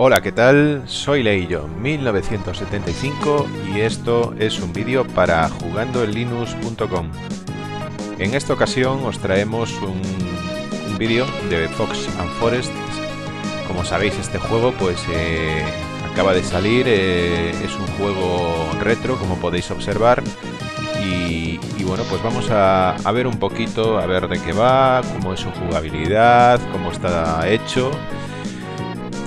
Hola, ¿qué tal? Soy Leillo, 1975 1975 y esto es un vídeo para jugandoenlinux.com. En esta ocasión os traemos un, un vídeo de Fox and Forest. Como sabéis, este juego pues eh, acaba de salir, eh, es un juego retro, como podéis observar. Y, y bueno, pues vamos a, a ver un poquito, a ver de qué va, cómo es su jugabilidad, cómo está hecho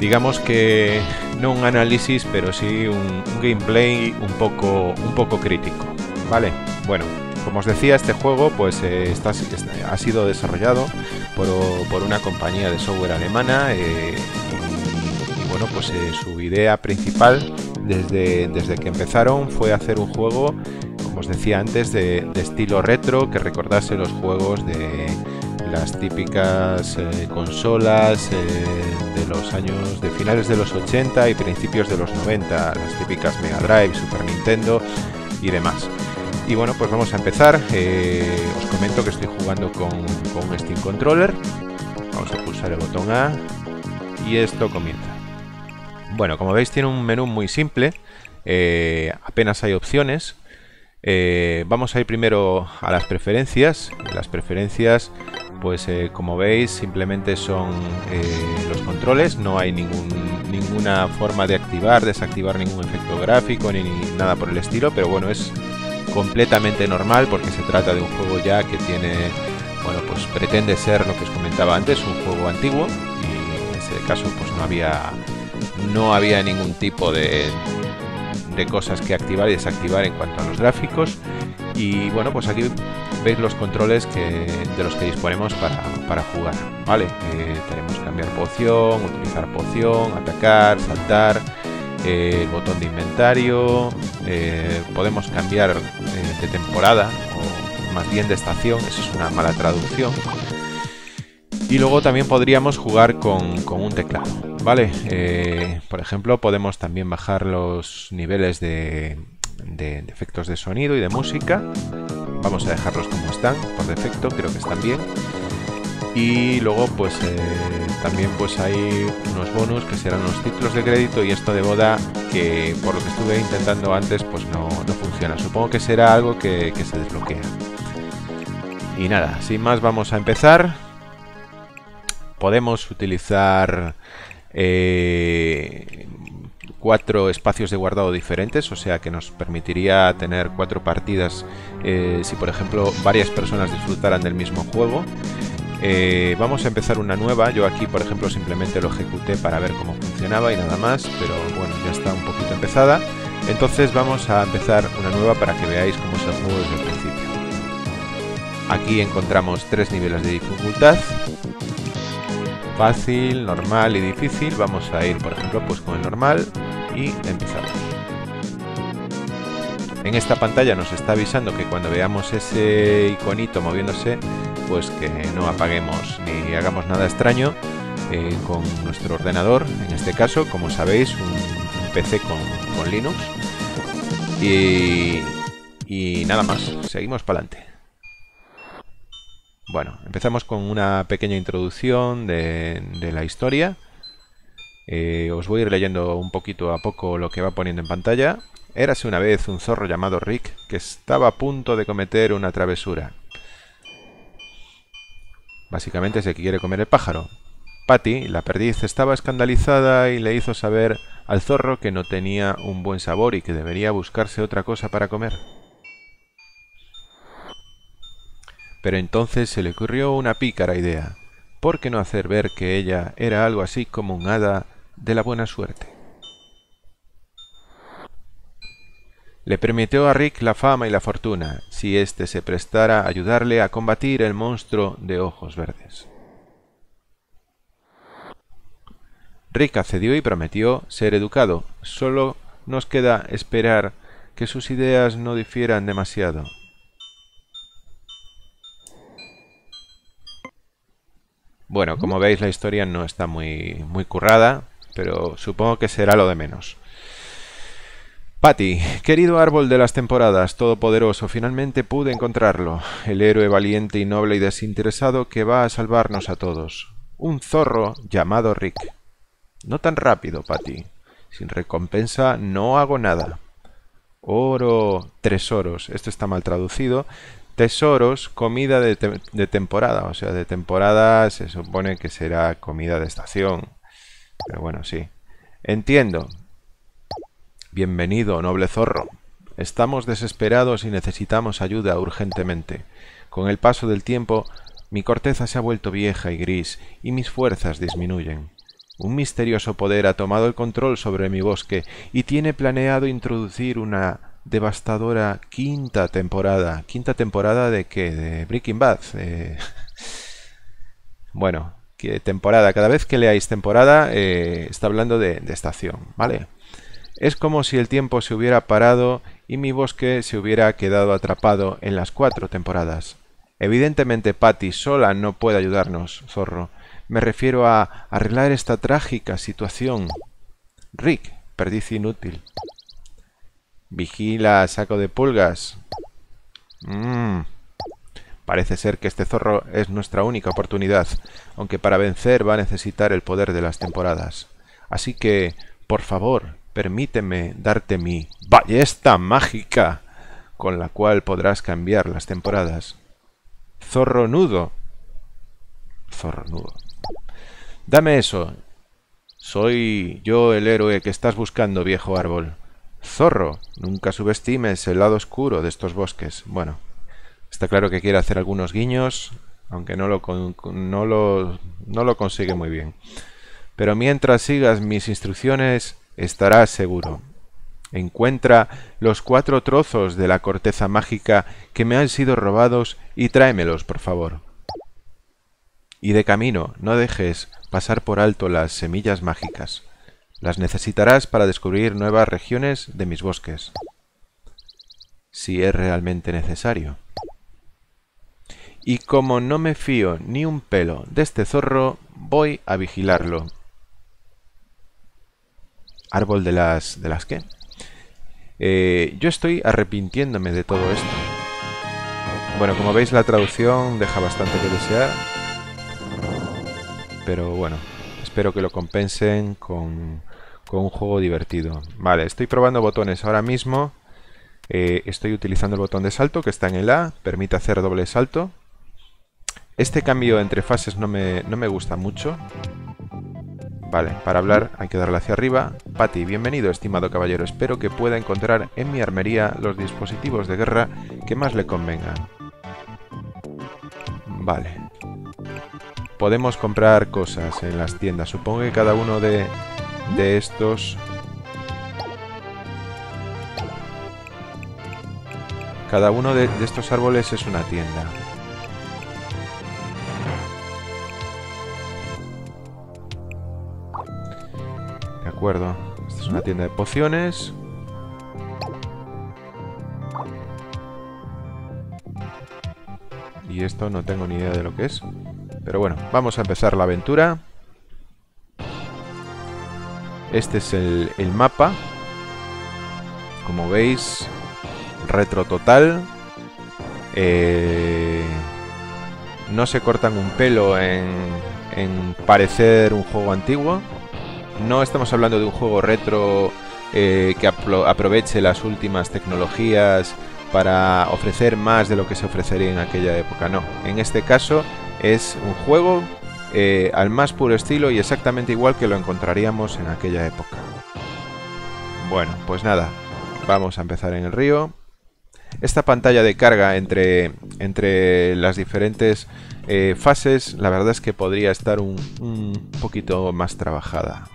digamos que no un análisis, pero sí un, gameplay un poco, un poco crítico. Vale, bueno, como os decía, este juego pues eh, está, ha sido desarrollado por, por, una compañía de software alemana eh, y, bueno, pues eh, su idea principal desde, desde que empezaron fue hacer un juego, como os decía antes, de, estilo retro que recordase los juegos de las típicas consolas de los años de finales de los 80 y principios de los 90, las típicas Mega Drive, Super Nintendo y demás. Y bueno, pues vamos a empezar. Eh, os comento que estoy jugando con, con un Steam Controller. Vamos a pulsar el botón A y esto comienza. Bueno, como veis tiene un menú muy simple. Eh, apenas hay opciones. Eh, vamos a ir primero a las preferencias. Las preferencias pues como veis simplemente son eh, los controles, no hay ningún, ninguna forma de activar, desactivar ningún efecto gráfico ni, ni, nada por el estilo, pero bueno, es completamente normal porque se trata de un juego ya que tiene, bueno, pues pretende ser lo que os comentaba antes, un juego antiguo y en ese caso pues no había, no había ningún tipo de, de cosas que activar y desactivar en cuanto a los gráficos y bueno, pues aquí veis los controles que, de los que disponemos para, para jugar, ¿vale? Eh, tenemos cambiar poción, utilizar poción, atacar, saltar, eh, el botón de inventario, eh, podemos cambiar de temporada o más bien de estación, eso es una mala traducción. Y luego también podríamos jugar con, con un teclado, ¿vale? por ejemplo, podemos también bajar los niveles de, de, de efectos de sonido y de música Vamos a dejarlos como están, por defecto, creo que están bien. Y luego pues eh, también pues hay unos bonus que serán los títulos de crédito y esto de boda que por lo que estuve intentando antes pues no, no funciona. Supongo que será algo que se desbloquea. Y nada, sin más vamos a empezar. Podemos utilizar eh, cuatro espacios de guardado diferentes, o sea que nos permitiría tener cuatro partidas eh, si por ejemplo varias personas disfrutaran del mismo juego. Eh, vamos a empezar una nueva, yo aquí por ejemplo simplemente lo ejecuté para ver cómo funcionaba y nada más, pero bueno, ya está un poquito empezada. Entonces vamos a empezar una nueva para que veáis cómo es el juego desde el principio. Aquí encontramos tres niveles de dificultad, fácil, normal y difícil. Vamos a ir, por ejemplo, pues con el normal y empezamos. En esta pantalla nos está avisando que cuando veamos ese iconito moviéndose, pues que no apaguemos ni hagamos nada extraño eh, con nuestro ordenador, en este caso, como sabéis, un, PC con, con, Linux. Y, y nada más, seguimos para adelante. Bueno, empezamos con una pequeña introducción de, la historia. Eh, os voy a ir leyendo un poquito a poco lo que va poniendo en pantalla. Érase una vez un zorro llamado Rick que estaba a punto de cometer una travesura. Básicamente se quiere comer el pájaro. Patty, la perdiz, estaba escandalizada y le hizo saber al zorro que no tenía un buen sabor y que debería buscarse otra cosa para comer. Pero entonces se le ocurrió una pícara idea. ¿Por qué no hacer ver que ella era algo así como un hada de la buena suerte? Le prometió a Rick la fama y la fortuna, si éste se prestara a ayudarle a combatir el monstruo de ojos verdes. Rick accedió y prometió ser educado. Solo nos queda esperar que sus ideas no difieran demasiado. Bueno, como veis la historia no está muy, muy currada, pero supongo que será lo de menos. Patty, querido árbol de las temporadas, todopoderoso, finalmente pude encontrarlo, el héroe valiente y noble y desinteresado que va a salvarnos a todos. Un zorro llamado Rick. No tan rápido, Patty. Sin recompensa no hago nada. Oro, tesoros. Esto está mal traducido. Tesoros, comida de, temporada. O sea, de temporada se supone que será comida de estación. Pero bueno, sí. Entiendo. Bienvenido, noble zorro. Estamos desesperados y necesitamos ayuda urgentemente. Con el paso del tiempo, mi corteza se ha vuelto vieja y gris y mis fuerzas disminuyen. Un misterioso poder ha tomado el control sobre mi bosque y tiene planeado introducir una devastadora quinta temporada. ¿Quinta temporada de qué? De Breaking Bad. bueno, temporada. Cada vez que leáis temporada eh, está hablando de, de estación, ¿vale? Es como si el tiempo se hubiera parado y mi bosque se hubiera quedado atrapado en las cuatro temporadas. Evidentemente Patty sola no puede ayudarnos, zorro. Me refiero a arreglar esta trágica situación. Rick, perdiz inútil. Vigila, saco de pulgas. Mmm. Parece ser que este zorro es nuestra única oportunidad, aunque para vencer va a necesitar el poder de las temporadas. Así que, por favor, permíteme darte mi ballesta mágica, con la cual podrás cambiar las temporadas. Zorro nudo. Zorro nudo. Dame eso. Soy yo el héroe que estás buscando, viejo árbol. Zorro, nunca subestimes el lado oscuro de estos bosques. Bueno, está claro que quiere hacer algunos guiños, aunque no lo, no lo, no lo consigue muy bien. Pero mientras sigas mis instrucciones, estarás seguro. Encuentra los cuatro trozos de la corteza mágica que me han sido robados y tráemelos, por favor. Y de camino, no dejes pasar por alto las semillas mágicas. Las necesitarás para descubrir nuevas regiones de mis bosques. Si es realmente necesario. Y como no me fío ni un pelo de este zorro, voy a vigilarlo. ¿Árbol de las... ¿De las qué? Eh, yo estoy arrepintiéndome de todo esto. Bueno, como veis la traducción deja bastante que desear. Pero bueno, espero que lo compensen con, con un juego divertido. Vale, estoy probando botones ahora mismo. Eh, estoy utilizando el botón de salto que está en el A, permite hacer doble salto. Este cambio entre fases no me, no me gusta mucho. Vale, para hablar hay que darle hacia arriba. Patty, bienvenido, estimado caballero. Espero que pueda encontrar en mi armería los dispositivos de guerra que más le convengan. Vale. Podemos comprar cosas en las tiendas. Supongo que cada uno de, de estos... Cada uno de estos árboles es una tienda. acuerdo. Esta es una tienda de pociones. Y esto no tengo ni idea de lo que es. Pero bueno, vamos a empezar la aventura. Este es el, mapa. Como veis, retro total. Eh, no se cortan un pelo en, en parecer un juego antiguo. No estamos hablando de un juego retro eh, que aproveche las últimas tecnologías para ofrecer más de lo que se ofrecería en aquella época. No, en este caso es un juego eh, al más puro estilo y exactamente igual que lo encontraríamos en aquella época. Bueno, pues nada, vamos a empezar en el río. Esta pantalla de carga entre, entre las diferentes eh, fases, la verdad es que podría estar un poquito más trabajada.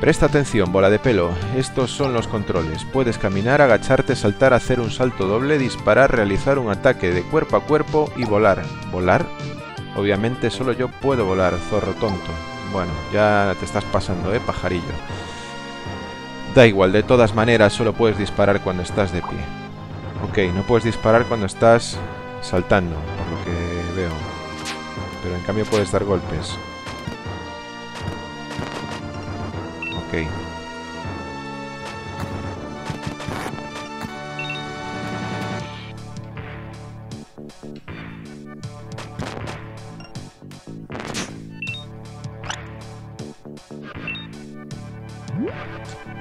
Presta atención, bola de pelo. Estos son los controles. Puedes caminar, agacharte, saltar, hacer un salto doble, disparar, realizar un ataque de cuerpo a cuerpo y volar. ¿Volar? Obviamente solo yo puedo volar, zorro tonto. Bueno, ya te estás pasando, ¿eh, pajarillo? Da igual, de todas maneras solo puedes disparar cuando estás de pie. Ok, no puedes disparar cuando estás saltando, por lo que veo. Pero en cambio puedes dar golpes.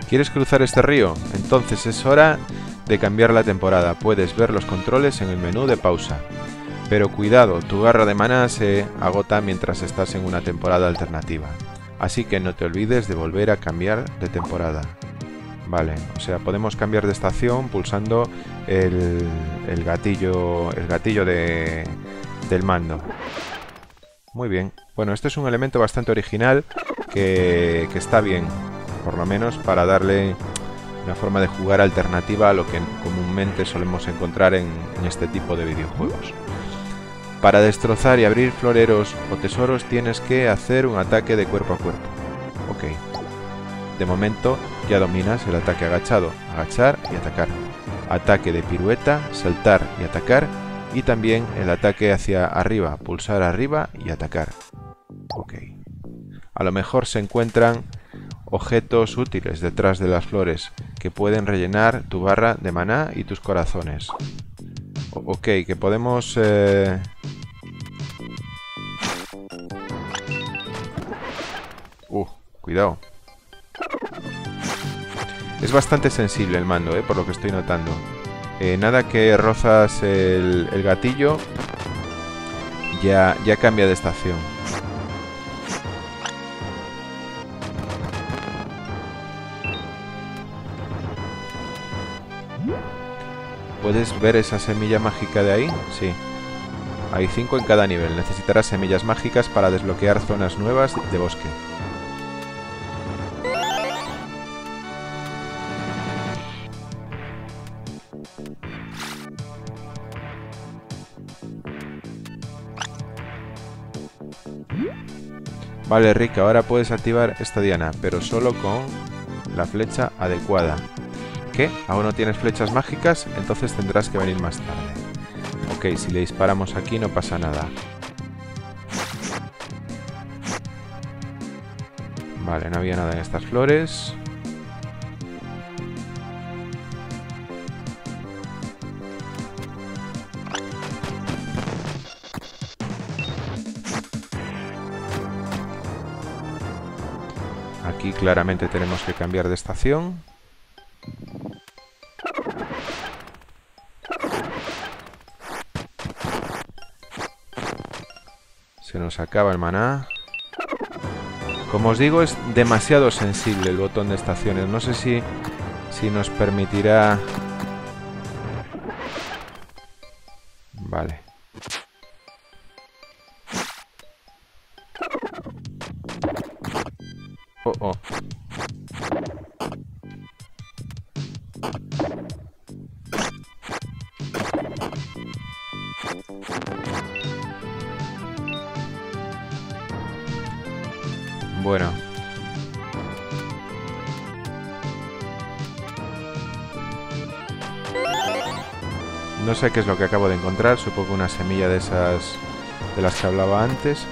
¿Quieres cruzar este río? Entonces es hora de cambiar la temporada. Puedes ver los controles en el menú de pausa. Pero cuidado, tu garra de maná se agota mientras estás en una temporada alternativa. Así que no te olvides de volver a cambiar de temporada. Vale, o sea, podemos cambiar de estación pulsando el, gatillo, el gatillo de, del mando. Muy bien. Bueno, este es un elemento bastante original que, está bien, por lo menos para darle una forma de jugar alternativa a lo que comúnmente solemos encontrar en este tipo de videojuegos. Para destrozar y abrir floreros o tesoros tienes que hacer un ataque de cuerpo a cuerpo. Ok. De momento ya dominas el ataque agachado, agachar y atacar. Ataque de pirueta, saltar y atacar. Y también el ataque hacia arriba, pulsar arriba y atacar. Ok. A lo mejor se encuentran objetos útiles detrás de las flores que pueden rellenar tu barra de maná y tus corazones. Ok, que podemos... Eh, uh, cuidado. Es bastante sensible el mando, eh, por lo que estoy notando. Eh, nada que rozas el, el gatillo, ya, ya cambia de estación. ¿Puedes ver esa semilla mágica de ahí? Sí. Hay 5 en cada nivel. Necesitarás semillas mágicas para desbloquear zonas nuevas de bosque. Vale, Rick, ahora puedes activar esta diana, pero solo con la flecha adecuada. ¿Qué? ¿Aún no tienes flechas mágicas? Entonces tendrás que venir más tarde. Ok, si le disparamos aquí no pasa nada. Vale, no había nada en estas flores. Aquí claramente tenemos que cambiar de estación. Se nos acaba el maná. Como os digo, es demasiado sensible el botón de estaciones. No sé si, si nos permitirá... sé qué es lo que acabo de encontrar, supongo una semilla de esas de las que hablaba antes.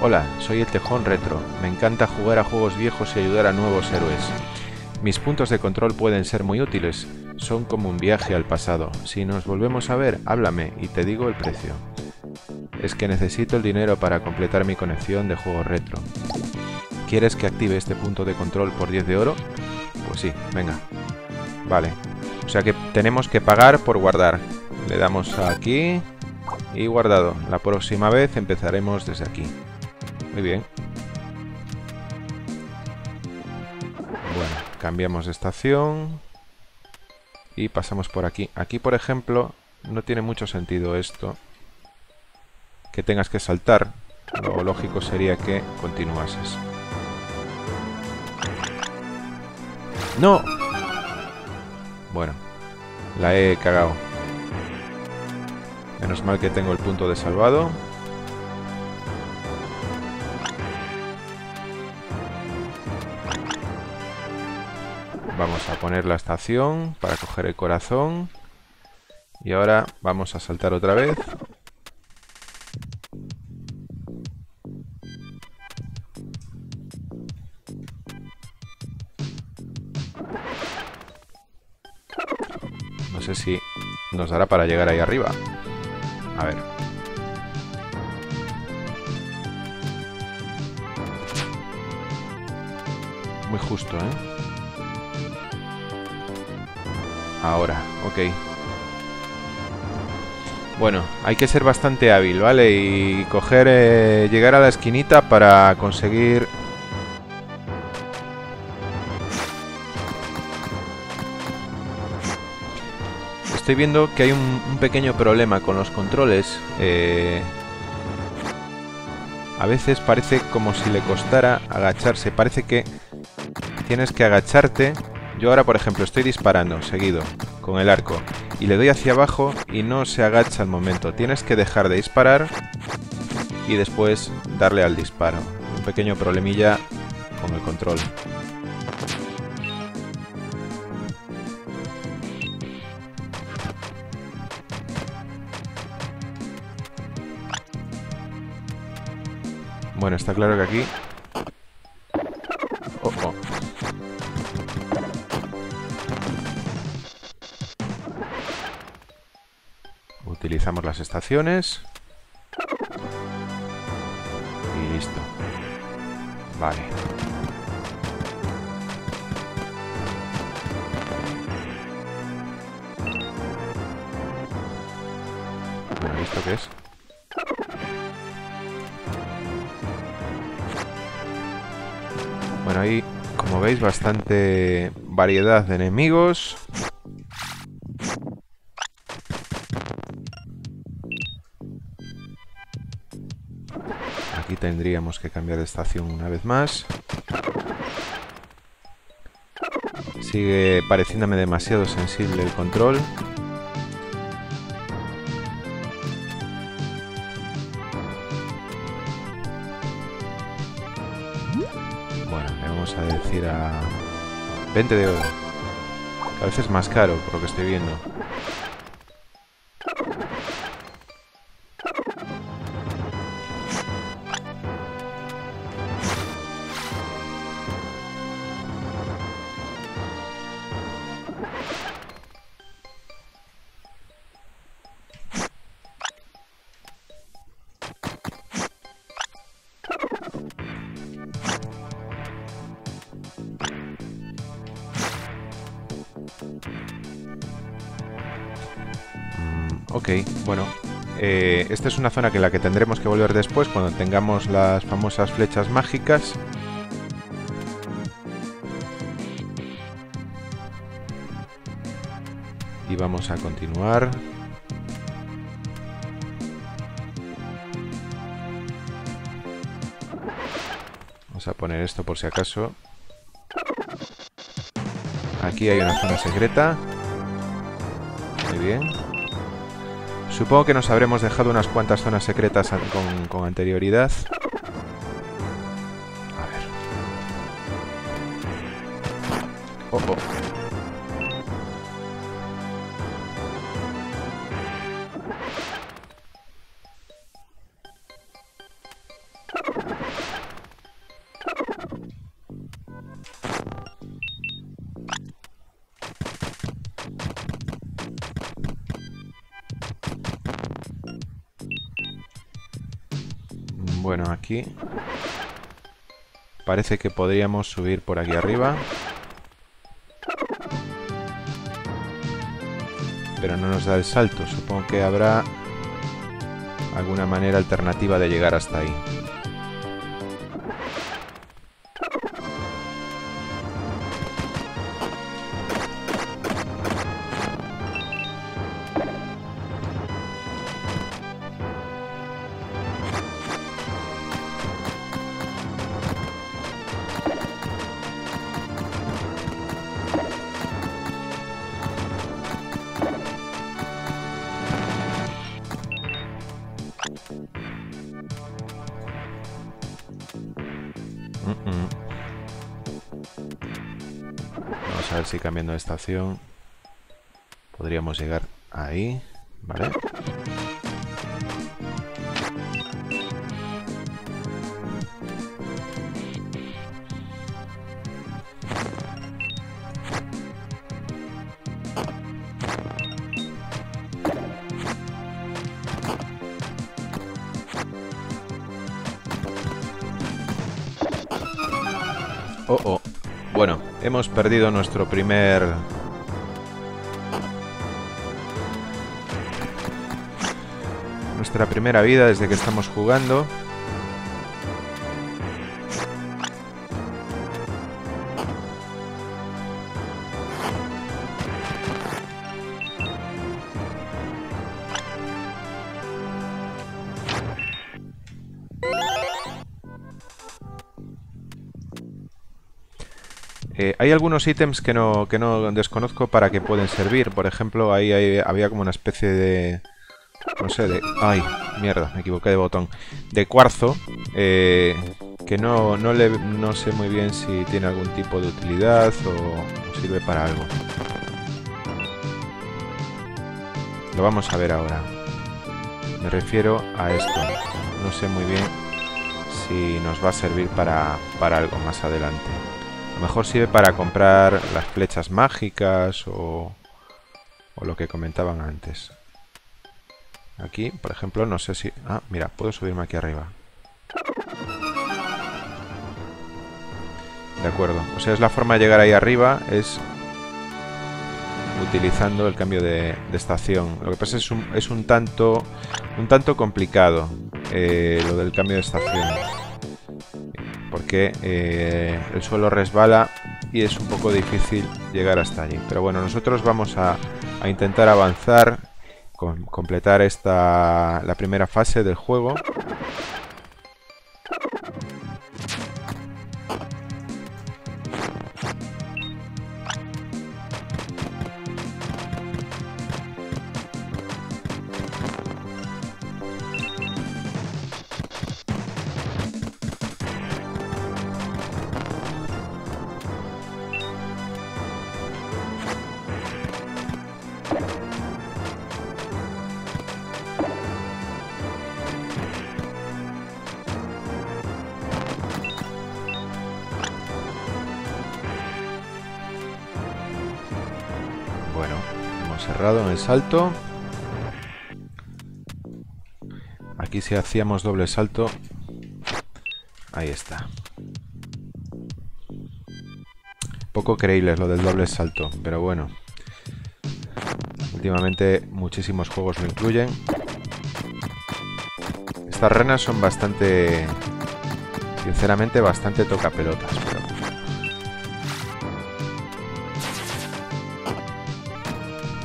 Hola, soy el Tejón Retro. Me encanta jugar a juegos viejos y ayudar a nuevos héroes. Mis puntos de control pueden ser muy útiles. Son como un viaje al pasado. Si nos volvemos a ver, háblame y te digo el precio. Es que necesito el dinero para completar mi conexión de juegos retro. ¿Quieres que active este punto de control por 10 de oro? Pues sí, venga. Vale. O sea que tenemos que pagar por guardar. Le damos aquí y guardado. La próxima vez empezaremos desde aquí. Muy bien. Bueno, cambiamos de estación. Y pasamos por aquí. Aquí, por ejemplo, no tiene mucho sentido esto. Que tengas que saltar. Lo lógico sería que continuases. ¡No! Bueno, la he cagado. Menos mal que tengo el punto de salvado. Vamos a poner la estación para coger el corazón. Y ahora vamos a saltar otra vez. No sé si nos dará para llegar ahí arriba. A ver. Muy justo, ¿eh? Ahora, ok. Bueno, hay que ser bastante hábil, ¿vale? Y coger, eh, llegar a la esquinita para conseguir... Estoy viendo que hay un, pequeño problema con los controles. Eh, a veces parece como si le costara agacharse. Parece que tienes que agacharte. Yo ahora, por ejemplo, estoy disparando seguido con el arco y le doy hacia abajo y no se agacha al momento. Tienes que dejar de disparar y después darle al disparo. Un pequeño problemilla con el control. Bueno, está claro que aquí Utilizamos las estaciones. Y listo. Vale. Bueno, ¿esto qué es? Bueno, ahí, como veis, bastante variedad de enemigos. Tendríamos que cambiar de estación una vez más. Sigue pareciéndome demasiado sensible el control. Bueno, le vamos a decir a 20 de oro. a veces es más caro, por lo que estoy viendo. Ok, bueno, eh, esta es una zona que la que tendremos que volver después cuando tengamos las famosas flechas mágicas. Y vamos a continuar. Vamos a poner esto por si acaso. Aquí hay una zona secreta. Muy bien. Supongo que nos habremos dejado unas cuantas zonas secretas con, anterioridad. Bueno, aquí parece que podríamos subir por aquí arriba. Pero no nos da el salto. Supongo que habrá alguna manera alternativa de llegar hasta ahí. A ver si cambiando de estación podríamos llegar ahí, ¿vale? Hemos perdido nuestro primer... Nuestra primera vida desde que estamos jugando. Hay algunos ítems que no, que no desconozco para que pueden servir. Por ejemplo, ahí, había como una especie de... No sé, de... ¡Ay! Mierda, me equivoqué de botón. De cuarzo. Eh, que no, no, le, no sé muy bien si tiene algún tipo de utilidad o sirve para algo. Lo vamos a ver ahora. Me refiero a esto. No sé muy bien si nos va a servir para, para algo más adelante. Mejor sirve para comprar las flechas mágicas o, lo que comentaban antes. Aquí, por ejemplo, no sé si... Ah, mira, puedo subirme aquí arriba. De acuerdo. O sea, es la forma de llegar ahí arriba, es utilizando el cambio de, estación. Lo que pasa es un, es un tanto un tanto complicado eh, lo del cambio de estación porque eh, el suelo resbala y es un poco difícil llegar hasta allí. Pero bueno, nosotros vamos a, intentar avanzar, completar esta la primera fase del juego en el salto. Aquí si hacíamos doble salto. Ahí está. Poco creíble lo del doble salto, pero bueno. Últimamente muchísimos juegos lo incluyen. Estas renas son bastante... Sinceramente bastante toca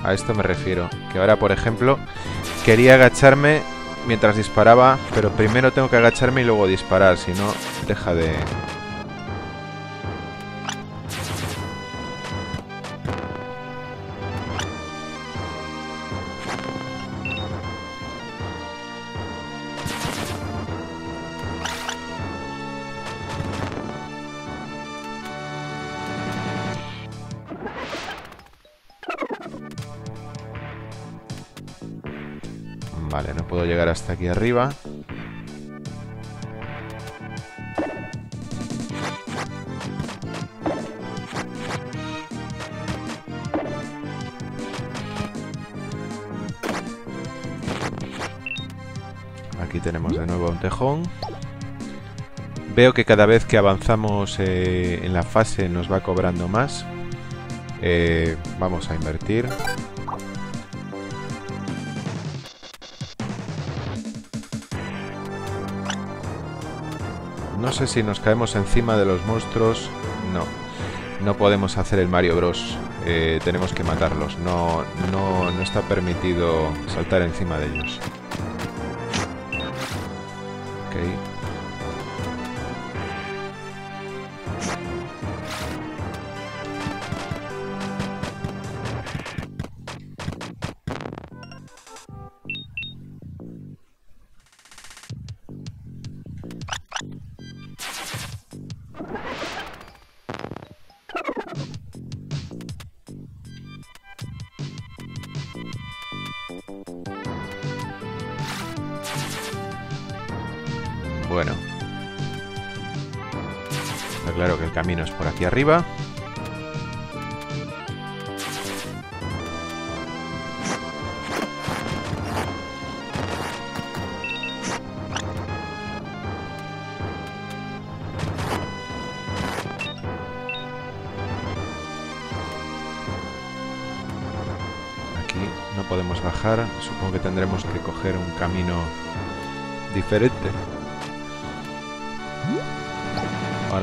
A esto me refiero. Que ahora, por ejemplo, quería agacharme mientras disparaba, pero primero tengo que agacharme y luego disparar, si no, deja de, Vale, no puedo llegar hasta aquí arriba. Aquí tenemos de nuevo un tejón. Veo que cada vez que avanzamos eh, en la fase nos va cobrando más. Eh, vamos a invertir. Sé si nos caemos encima de los monstruos. No. No podemos hacer el Mario Bros. Eh, tenemos que matarlos. No, no, no está permitido saltar encima de ellos. por aquí arriba. Aquí no podemos bajar, supongo que tendremos que coger un camino diferente.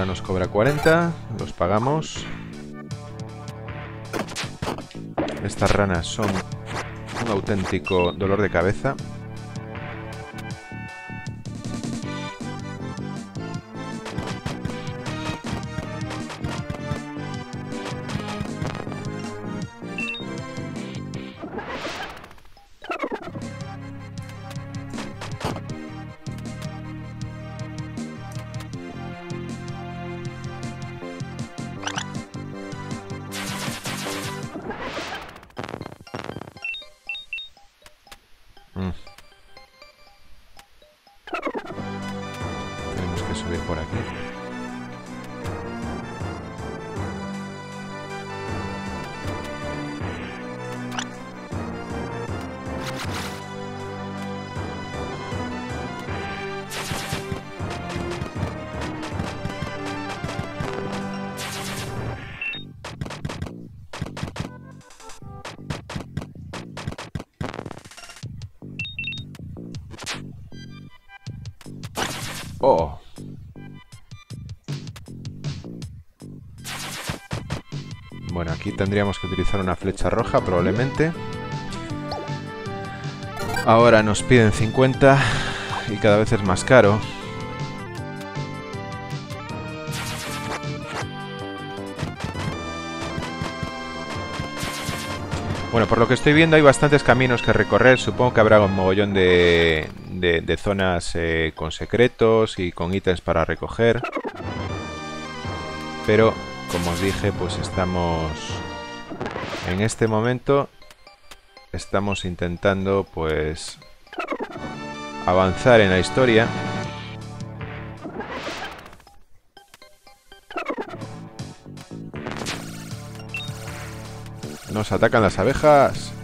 Nos cobra 40, los pagamos. Estas ranas son un auténtico dolor de cabeza. Tendríamos que utilizar una flecha roja probablemente. Ahora nos piden 50 y cada vez es más caro. Bueno, por lo que estoy viendo hay bastantes caminos que recorrer. Supongo que habrá un mogollón de, zonas eh, con secretos y con ítems para recoger. Pero, como os dije, pues estamos... En este momento estamos intentando, pues... Avanzar en la historia. Nos atacan las abejas.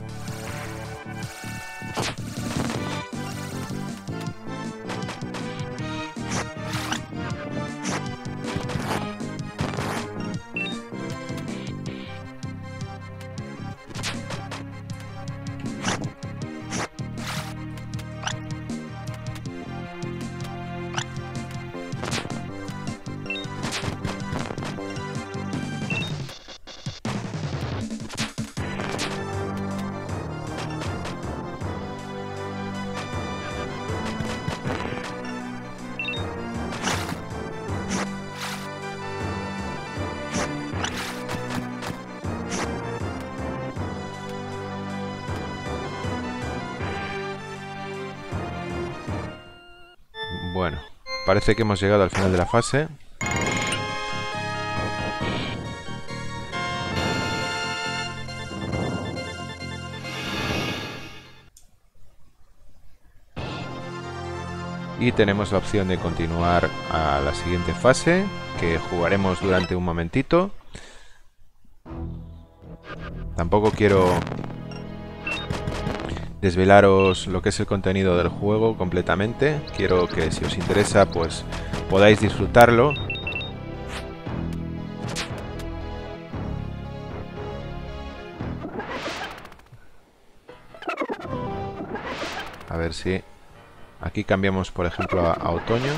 Parece que hemos llegado al final de la fase. Y tenemos la opción de continuar a la siguiente fase, que jugaremos durante un momentito. Tampoco quiero desvelaros lo que es el contenido del juego completamente. Quiero que si os interesa, pues podáis disfrutarlo. A ver si... Aquí cambiamos, por ejemplo, a, a otoño.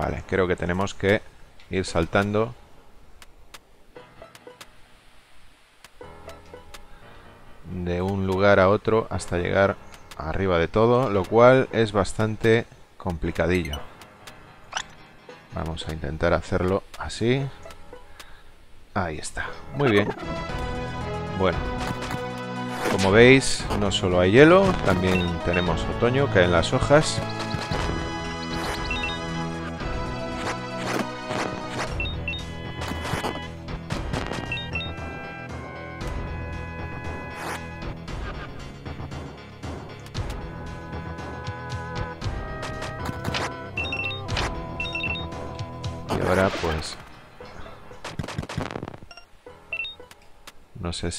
Vale, creo que tenemos que ir saltando. De un lugar a otro hasta llegar arriba de todo, lo cual es bastante complicadillo. Vamos a intentar hacerlo así. Ahí está, muy bien. Bueno, como veis, no solo hay hielo, también tenemos otoño, caen las hojas.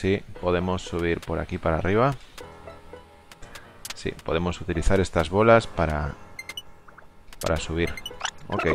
Si podemos subir por aquí para arriba. Sí, podemos utilizar estas bolas para, para subir. Ok.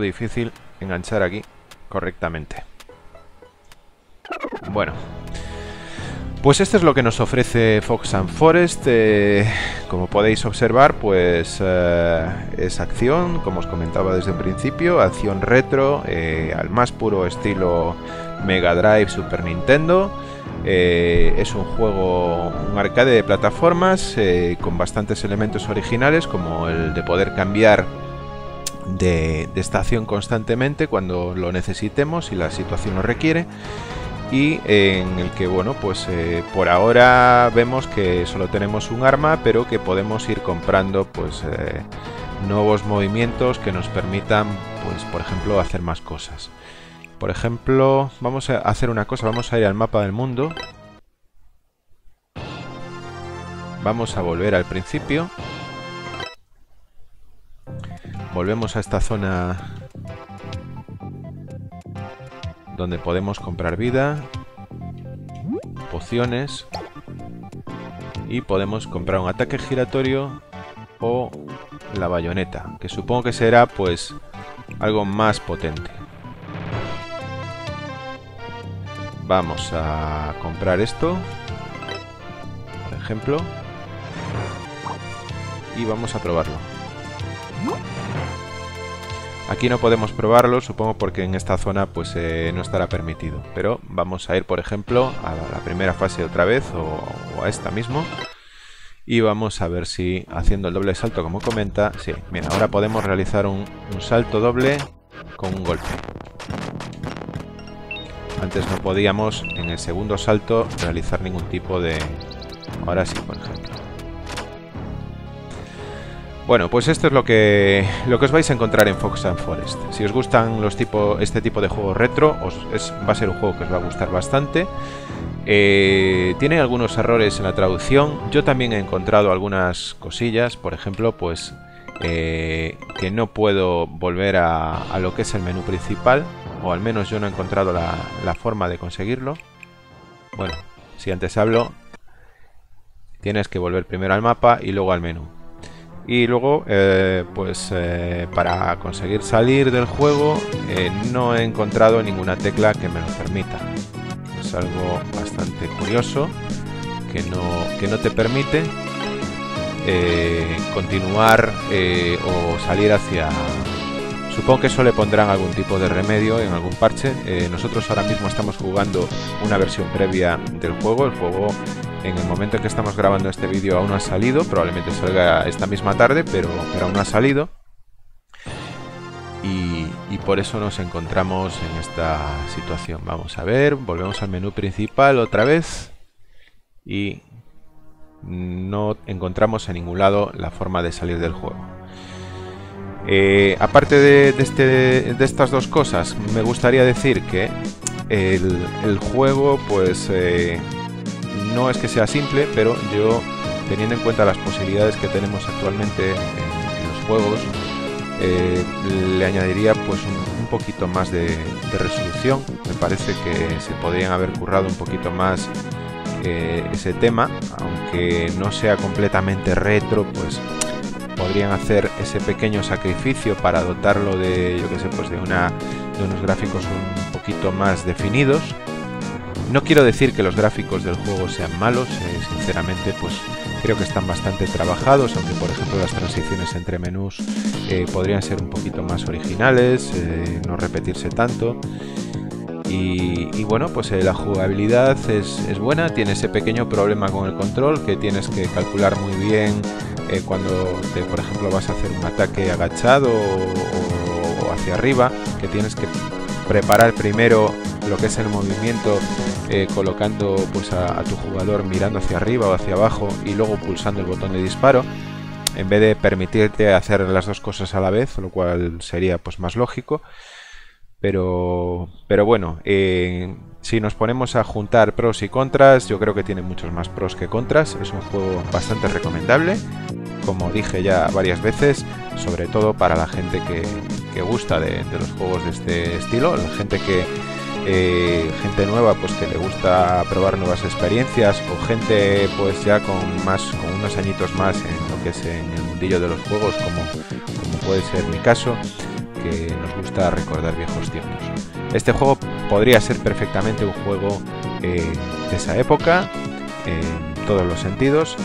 Difícil enganchar aquí correctamente. Bueno, pues esto es lo que nos ofrece Fox and Forest. Eh, como podéis observar, pues eh, es acción, como os comentaba desde el principio, acción retro, eh, al más puro estilo Mega Drive Super Nintendo. es un juego, un arcade de plataformas con bastantes elementos originales, como el de poder cambiar de, estación constantemente cuando lo necesitemos y la situación lo requiere. Y en el que bueno pues eh, por ahora vemos que solo tenemos un arma pero que podemos ir comprando pues eh, nuevos movimientos que nos permitan pues por ejemplo hacer más cosas. Por ejemplo vamos a hacer una cosa vamos a ir al mapa del mundo. Vamos a volver al principio Volvemos a esta zona donde podemos comprar vida, pociones y podemos comprar un ataque giratorio o la bayoneta, que supongo que será pues algo más potente. Vamos a comprar esto, por ejemplo, y vamos a probarlo. Aquí no podemos probarlo, supongo porque en esta zona pues eh, no estará permitido. Pero vamos a ir, por ejemplo, a la primera fase otra vez o, a esta mismo. Y vamos a ver si haciendo el doble salto como comenta... Sí, mira, ahora podemos realizar un salto doble con un golpe. Antes no podíamos en el segundo salto realizar ningún tipo de... Ahora sí, por ejemplo. Bueno, pues esto es lo que, lo que os vais a encontrar en Fox and Forest. Si os gustan los tipo, este tipo de juegos retro, os, va a ser un juego que os va a gustar bastante. Eh, tiene algunos errores en la traducción. Yo también he encontrado algunas cosillas, por ejemplo, pues eh, que no puedo volver a, lo que es el menú principal, o al menos yo no he encontrado la, la forma de conseguirlo. Bueno, si antes hablo, tienes que volver primero al mapa y luego al menú y luego eh, pues eh, para conseguir salir del juego eh, no he encontrado ninguna tecla que me lo permita. Es algo bastante curioso que no, que no te permite continuar o salir hacia supongo que eso le pondrán algún tipo de remedio en algún parche. Nosotros ahora mismo estamos jugando una versión previa del juego. El juego en el momento en que estamos grabando este vídeo aún no ha salido, probablemente salga esta misma tarde, pero, aún no ha salido. Y, por eso nos encontramos en esta situación. Vamos a ver, volvemos al menú principal otra vez y no encontramos en ningún lado la forma de salir del juego. Eh, aparte de, este, de, estas dos cosas, me gustaría decir que el, juego pues eh, no es que sea simple, pero yo, teniendo en cuenta las posibilidades que tenemos actualmente en, los juegos, eh, le añadiría pues un, poquito más de, resolución. Me parece que se podrían haber currado un poquito más eh, ese tema, aunque no sea completamente retro, pues podrían hacer ese pequeño sacrificio para dotarlo de, yo sé, pues de unos gráficos un poquito más definidos no quiero decir que los gráficos del juego sean malos, eh, sinceramente pues creo que están bastante trabajados, aunque por ejemplo las transiciones entre menús eh, podrían ser un poquito más originales, eh, no repetirse tanto. Y, bueno, pues la jugabilidad es, buena, tiene ese pequeño problema con el control que tienes que calcular muy bien cuando, por ejemplo, vas a hacer un ataque agachado o hacia arriba, que tienes que preparar primero lo que es el movimiento eh, colocando pues a, tu jugador mirando hacia arriba o hacia abajo y luego pulsando el botón de disparo en vez de permitirte hacer las dos cosas a la vez, lo cual sería pues más lógico. Pero, pero bueno, eh, si nos ponemos a juntar pros y contras, yo creo que tiene muchos más pros que contras. Es un juego bastante recomendable, como dije ya varias veces, sobre todo para la gente que, gusta de, los juegos de este estilo, la gente que eh, gente nueva pues que le gusta probar nuevas experiencias o gente pues ya con más con unos añitos más en lo que es en el mundillo de los juegos como, puede ser mi caso que nos gusta recordar viejos tiempos. Este juego podría ser perfectamente un juego eh, de esa época, en todos los sentidos,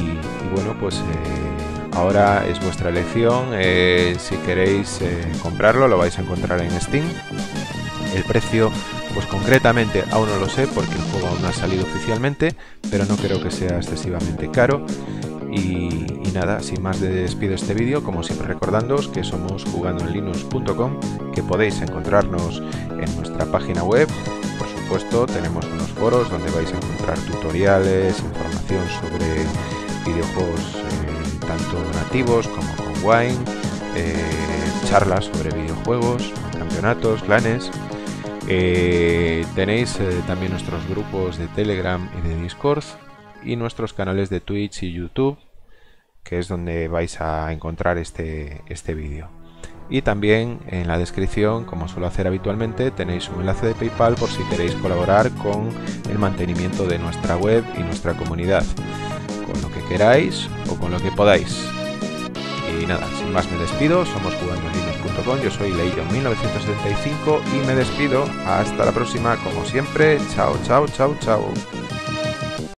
y, bueno, pues eh, ahora es vuestra elección. Si queréis comprarlo, lo vais a encontrar en Steam. El precio, pues concretamente aún no lo sé porque el juego aún no ha salido oficialmente, pero no creo que sea excesivamente caro. Y, nada, sin más de despido este vídeo, como siempre recordándoos que somos jugandoenlinux.com, que podéis encontrarnos en nuestra página web. Por supuesto, tenemos unos foros donde vais a encontrar tutoriales, información sobre videojuegos eh, tanto nativos como con Wine, eh, charlas sobre videojuegos, campeonatos, clanes. Eh, tenéis también nuestros grupos de Telegram y de Discord y nuestros canales de Twitch y YouTube que es donde vais a encontrar este, este vídeo. Y también en la descripción, como suelo hacer habitualmente, tenéis un enlace de PayPal por si queréis colaborar con el mantenimiento de nuestra web y nuestra comunidad, con lo que queráis o con lo que podáis. Y nada, sin más me despido, somos yo soy Leillon1975 y me despido. Hasta la próxima, como siempre, chao, chao, chao, chao.